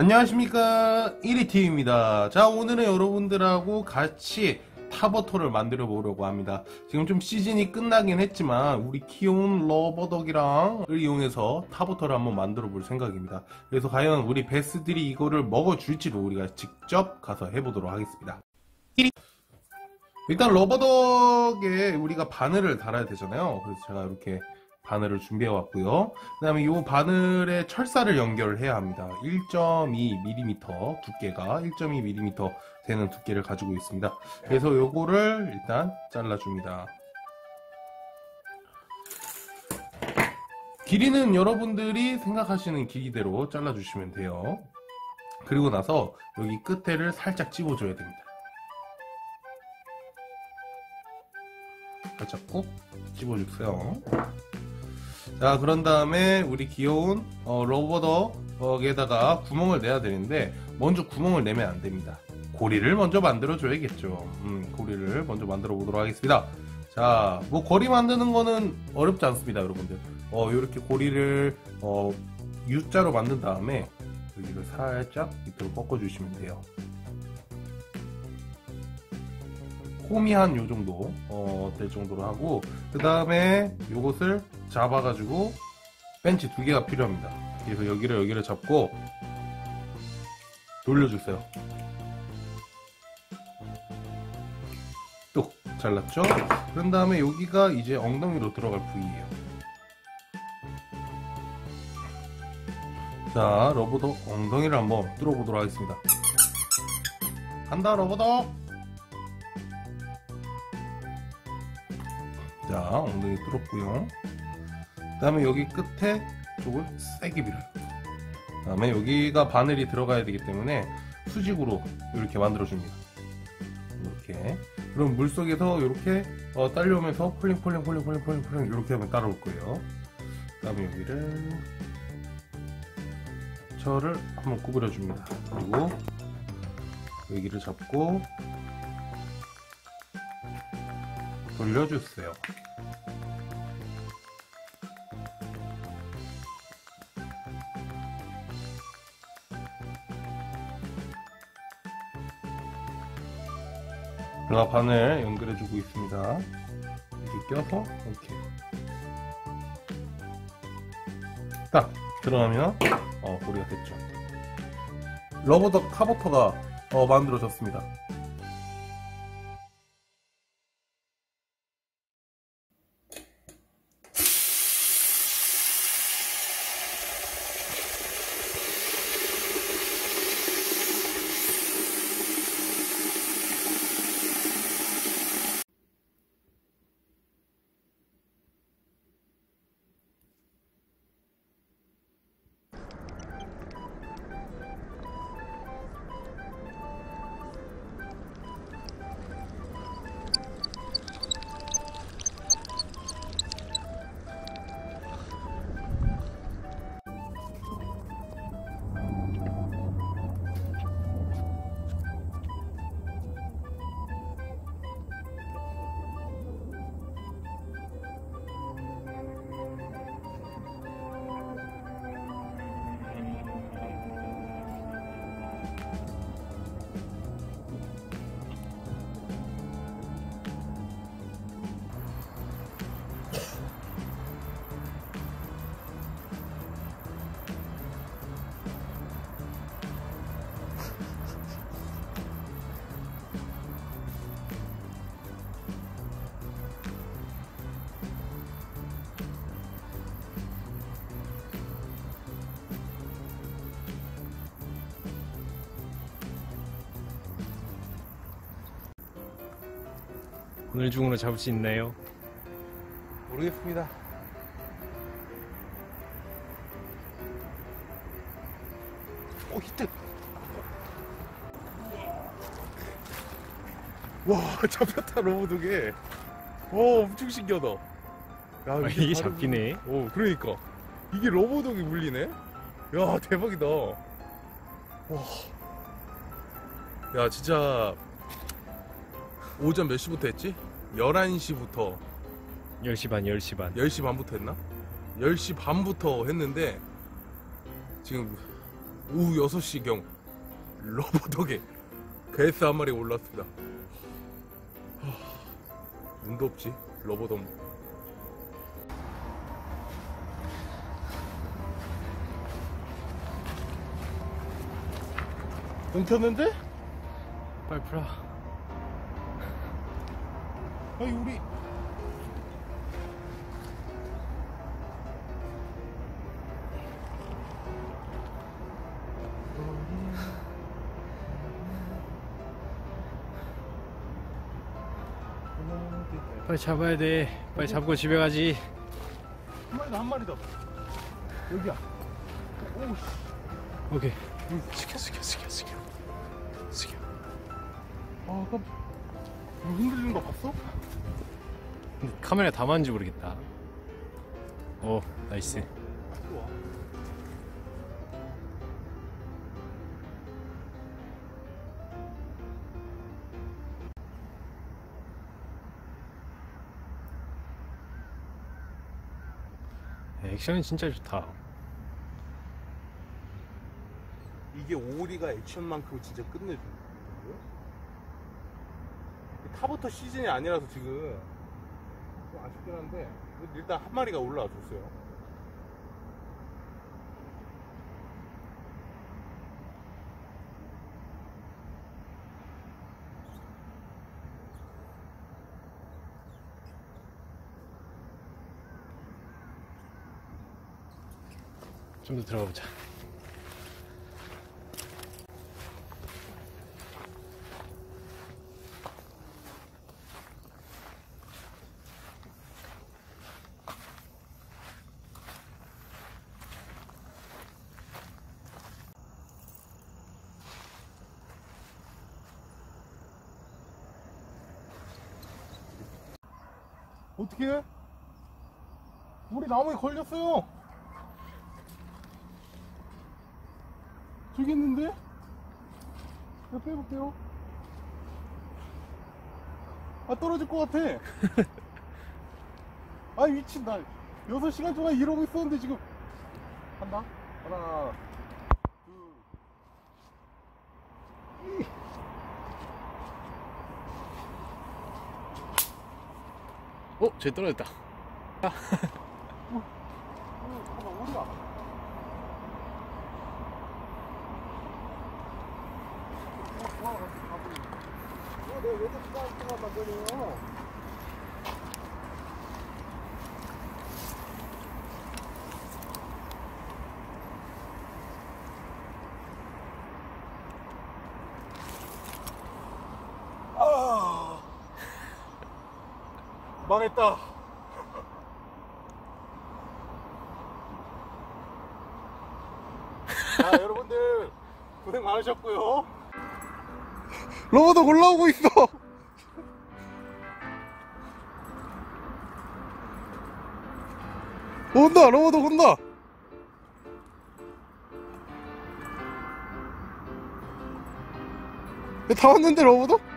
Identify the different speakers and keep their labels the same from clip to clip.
Speaker 1: 안녕하십니까. 1위팀입니다. 자 오늘은 여러분들하고 같이 타버터를 만들어 보려고 합니다. 지금 좀 시즌이 끝나긴 했지만 우리 키운 러버덕이랑을 이용해서 타버터를 한번 만들어 볼 생각입니다. 그래서 과연 우리 베스들이 이거를 먹어줄지도 우리가 직접 가서 해보도록 하겠습니다. 일단 러버덕에 우리가 바늘을 달아야 되잖아요. 그래서 제가 이렇게 바늘을 준비해 왔고요. 그 다음에 이 바늘에 철사를 연결해야 합니다. 1.2mm 두께가 1.2mm 되는 두께를 가지고 있습니다. 그래서 요거를 일단 잘라줍니다. 길이는 여러분들이 생각하시는 길이대로 잘라주시면 돼요. 그리고 나서 여기 끝에를 살짝 찝어줘야 됩니다. 살짝 꼭 찝어주세요. 자 그런 다음에 우리 귀여운 어, 로버덕에다가 구멍을 내야 되는데 먼저 구멍을 내면 안 됩니다. 고리를 먼저 만들어 줘야겠죠. 음, 고리를 먼저 만들어 보도록 하겠습니다. 자 뭐 고리 만드는 거는 어렵지 않습니다 여러분들. 어 이렇게 고리를 어 U자로 만든 다음에 여기를 살짝 밑으로 꺾어 주시면 돼요. 홈이 한 요 정도 어, 될 정도로 하고 그 다음에 요것을 잡아가지고 벤치 두 개가 필요합니다. 그래서 여기를 여기를 잡고 돌려주세요. 뚝 잘랐죠? 그런 다음에 여기가 이제 엉덩이로 들어갈 부위예요. 자 러버덕 엉덩이를 한번 뚫어보도록 하겠습니다. 간다 러버덕 자 엉덩이 뚫었고요 그 다음에 여기 끝에 쪽을 세게 밀어요 그 다음에 여기가 바늘이 들어가야 되기 때문에 수직으로 이렇게 만들어 줍니다. 이렇게. 그럼 물속에서 이렇게 어, 딸려오면서 falling falling falling falling falling falling 이렇게 하면 따라올 거예요. 그 다음에 여기를 철을 한번 구부려 줍니다. 그리고 여기를 잡고 돌려주세요. 제가 바늘 연결해 주고 있습니다. 이렇게 껴서 이렇게 딱 들어가면 어, 고리가 됐죠. 러버덕 카버터가 어, 만들어졌습니다.
Speaker 2: 오늘 중으로 잡을 수 있나요?
Speaker 1: 모르겠습니다. 오 히트. 와 잡혔다 로보독에. 와 엄청 신기하다. 야,
Speaker 2: 아, 이게 잡히네.
Speaker 1: 오 그러니까 이게 로보독이 물리네. 야 대박이다. 와. 야 진짜 오전 몇 시부터 했지? 11시부터
Speaker 2: 10시 반, 10시 반.
Speaker 1: 10시 반부터 했나? 10시 반부터 했는데 지금 오후 6시경 러버덕에 괴스 한 마리가 올랐습니다. 하, 눈도 없지 러버덕. 끊겼는데?
Speaker 2: 빨리 풀어.
Speaker 1: 아니 우리
Speaker 2: 빨리 잡아야 돼. 빨리 잡고 집에 가지.
Speaker 1: 한 마리다 한 마리다 여기야 오우씨
Speaker 2: 오케이. 숙여, 숙여, 숙여, 숙여. 숙여.
Speaker 1: 아 물 흔들리는 거 봤어?
Speaker 2: 근데 카메라 담았는지 모르겠다. 오, nice.
Speaker 1: 좋아
Speaker 2: 액션이 진짜 좋다.
Speaker 1: 이게 오리가 액션만큼 진짜 끝내줘 타부터 시즌이 아니라서 지금 좀 아쉽긴 한데 일단 한 마리가 올라와 줬어요
Speaker 2: 좀 더 들어가 보자.
Speaker 1: 어떻게 해? 우리 나무에 걸렸어요. 저기 있는데? 내가 빼볼게요. 아 떨어질 것 같아. 아 미친 나 6시간 동안 이러고 있었는데 지금. 간다. 하나 둘
Speaker 2: 어, 쟤 떨어졌다.
Speaker 1: 어, 어, 여덟 시간 동안 만드네요. 아, 망했다. 자, 여러분들 고생 많으셨고요. 로버도 올라오고 있어. 온다, 로버도 온다. 다 왔는데 로버도?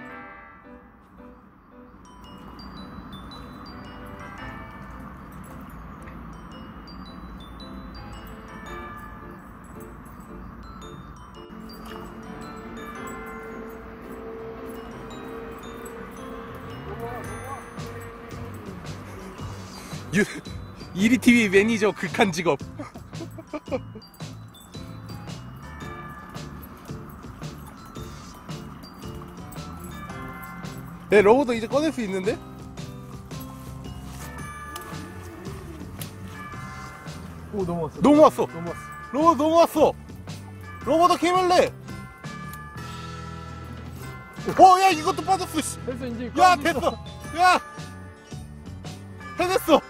Speaker 1: 유, 이리TV 매니저 극한 직업. 네, 로봇도 이제 꺼낼 수 있는데?
Speaker 2: 오, 넘어왔어.
Speaker 1: 넘어왔어.
Speaker 2: 넘어왔어.
Speaker 1: 로봇 넘어왔어. 로봇도 캐멜레. 어, 야, 이것도 빠졌어. 씨.
Speaker 2: 됐어, 이제.
Speaker 1: 야,
Speaker 2: 꺼내줬어.
Speaker 1: 됐어. 야, 해냈어.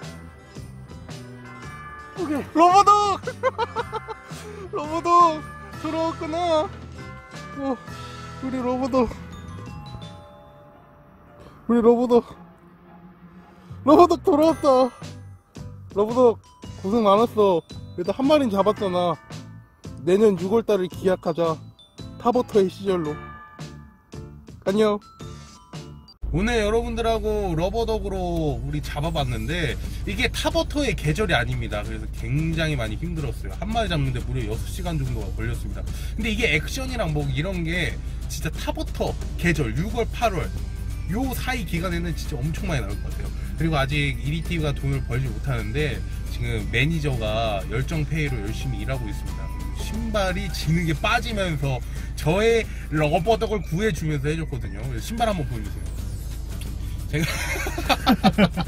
Speaker 2: 오케이.
Speaker 1: 로보독! 로보독! 돌아왔구나. 어, 우리 로보독. 우리 로보독. 로보독 돌아왔다. 로보독, 고생 많았어. 그래도 한 마리는 잡았잖아. 내년 6월달을 기약하자. 타버터의 시절로. 안녕. 오늘 여러분들하고 러버덕으로 우리 잡아봤는데 이게 타버터의 계절이 아닙니다. 그래서 굉장히 많이 힘들었어요. 한 마리 잡는데 무려 6시간 정도가 걸렸습니다. 근데 이게 액션이랑 뭐 이런 게 진짜 topwater 계절 6월, 8월 요 사이 기간에는 진짜 엄청 많이 나올 것 같아요. 그리고 아직 이리티가 돈을 벌지 못하는데 지금 매니저가 열정페이로 열심히 일하고 있습니다. 신발이 지는 게 빠지면서 저의 러버덕을 구해주면서 해줬거든요. 신발 한번 보여주세요. 제가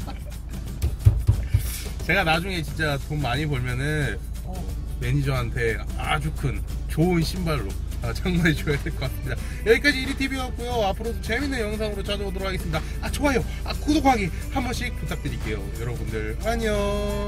Speaker 1: 제가 나중에 진짜 돈 많이 벌면은 어, 매니저한테 아주 큰 좋은 신발로 아, 장만해 줘야 될 것 같습니다. 여기까지 1위TV였고요. 앞으로도 재밌는 영상으로 찾아오도록 하겠습니다. 아 좋아요, 아 구독하기 한 번씩 부탁드릴게요. 여러분들 안녕.